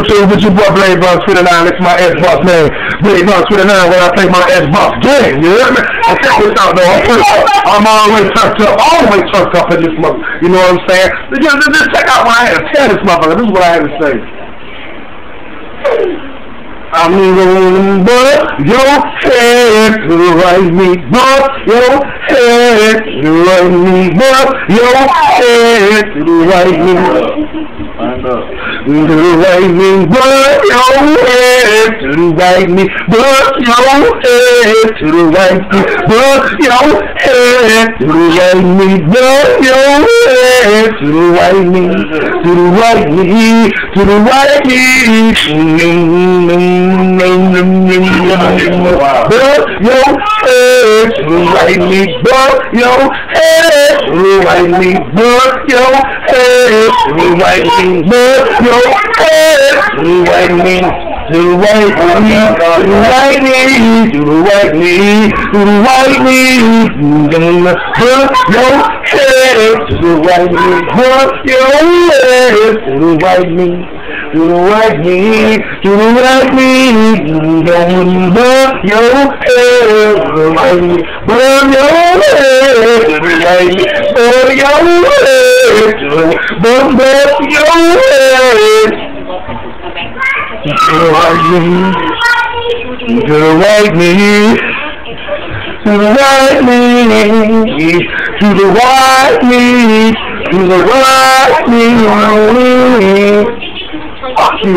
Welcome to with your boy Blade Boss 29. It's my Xbox man. Blade Boss 29 when I play my Xbox game. You hear me? I check this out though. I'm, always turned up, always turned up in this mother. You know what I'm saying? Just, just check out what I had to tell this motherfucker. This is what I had to say. I'm rolling, but your head to right me, but your head to right me, but your head right me. Right me, but your head to right me, but your head right me, but your head right me, but your to the right me, to the right me, to the right me. But your head right me, but your head right me, but your head right me, but your head right me. To the right me, to the right me, to the right me, to the right me, put your head to the right me, put your head to the right me to the right me, to the right me, don't burn your head, to the right me, burn your head, to the right me, burn your head, burn, burn your head, the right me, to the right me, to the right me, to the right me, to the right me. Fuck you.